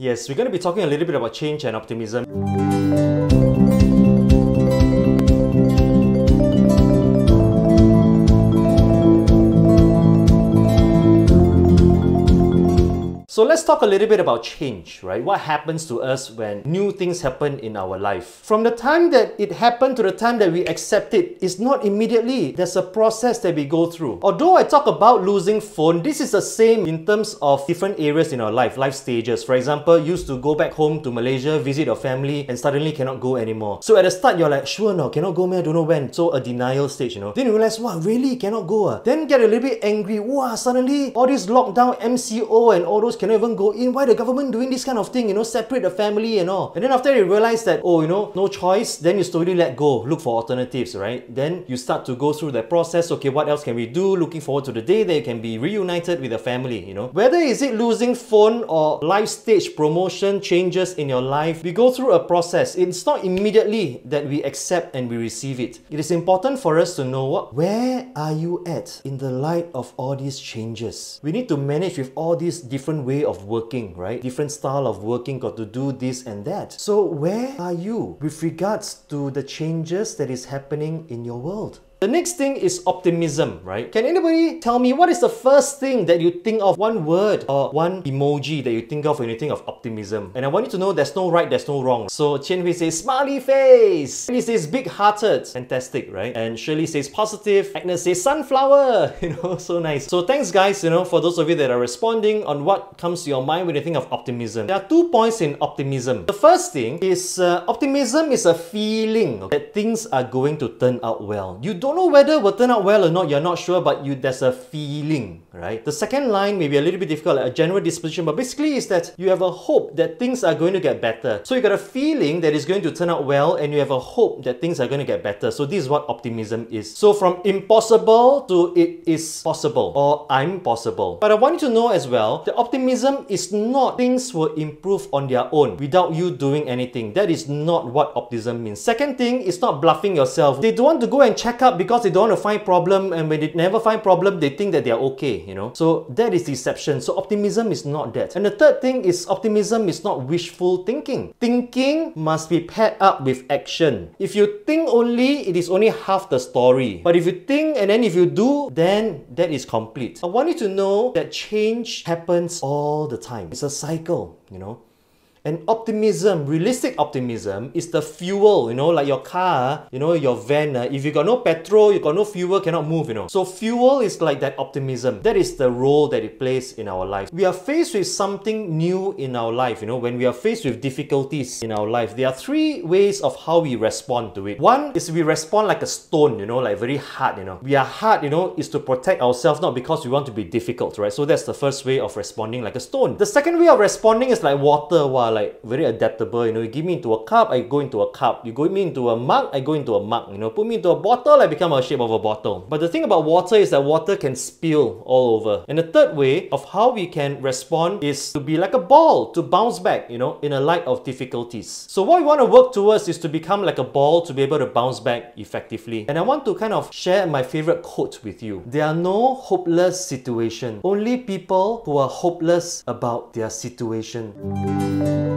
Yes, we're going to be talking a little bit about change and optimism. So let's talk a little bit about change, right? What happens to us when new things happen in our life? From the time that it happened to the time that we accept it, it's not immediately. There's a process that we go through. Although I talk about losing phone, this is the same in terms of different areas in our life, life stages. For example, used to go back home to Malaysia, visit your family, and suddenly cannot go anymore. So at the start, you're like, sure no, cannot go man, I don't know when. So a denial stage, you know. Then you realize, wow, really cannot go. Uh? Then get a little bit angry. Wow, suddenly all this lockdown, MCO, and all those cannot even go in. Why the government doing this kind of thing? You know, separate the family and all. And then after they realize that, oh, you know, no choice, then you slowly let go, look for alternatives, right? Then you start to go through that process. Okay, what else can we do? Looking forward to the day that you can be reunited with the family, you know. Whether is it losing phone or life stage promotion changes in your life, we go through a process. It's not immediately that we accept and we receive it. It is important for us to know what where are you at in the light of all these changes. We need to manage with all these different way of working, right? Different style of working, got to do this and that. So where are you with regards to the changes that is happening in your world? The next thing is optimism, right? Can anybody tell me what is the first thing that you think of, one word or one emoji that you think of when you think of optimism? And I want you to know there's no right, there's no wrong. So Chen Hui says smiley face. He says big-hearted. Fantastic, right? And Shirley says positive. Agnes says sunflower. You know, so nice. So thanks guys, you know, for those of you that are responding on what comes to your mind when you think of optimism. There are two points in optimism. The first thing is uh, optimism is a feeling that things are going to turn out well. You don't don't know whether will turn out well or not, you're not sure, but you there's a feeling, right? The second line may be a little bit difficult, like a general disposition, but basically is that you have a hope that things are going to get better. So you got a feeling that it's going to turn out well, and you have a hope that things are going to get better. So this is what optimism is. So from impossible to it is possible, or I'm possible. But I want you to know as well, the optimism is not things will improve on their own without you doing anything. That is not what optimism means. Second thing is not bluffing yourself. They don't want to go and check up because they don't want to find problem and when they never find problem, they think that they're okay, you know. So that is deception. So optimism is not that. And the third thing is optimism is not wishful thinking. Thinking must be paired up with action. If you think only, it is only half the story. But if you think and then if you do, then that is complete. I want you to know that change happens all the time. It's a cycle, you know. And optimism, realistic optimism, is the fuel, you know, like your car, you know, your van. Uh, if you got no petrol, you got no fuel, cannot move, you know. So fuel is like that optimism. That is the role that it plays in our life. We are faced with something new in our life, you know, when we are faced with difficulties in our life, there are three ways of how we respond to it. One is we respond like a stone, you know, like very hard, you know. We are hard, you know, is to protect ourselves, not because we want to be difficult, right? So that's the first way of responding like a stone. The second way of responding is like water, while like very adaptable. You know, you give me into a cup, I go into a cup. You go me into a mug, I go into a mug. You know, put me into a bottle, I become a shape of a bottle. But the thing about water is that water can spill all over. And the third way of how we can respond is to be like a ball, to bounce back, you know, in a light of difficulties. So what we want to work towards is to become like a ball to be able to bounce back effectively. And I want to kind of share my favorite quote with you. There are no hopeless situations, only people who are hopeless about their situation.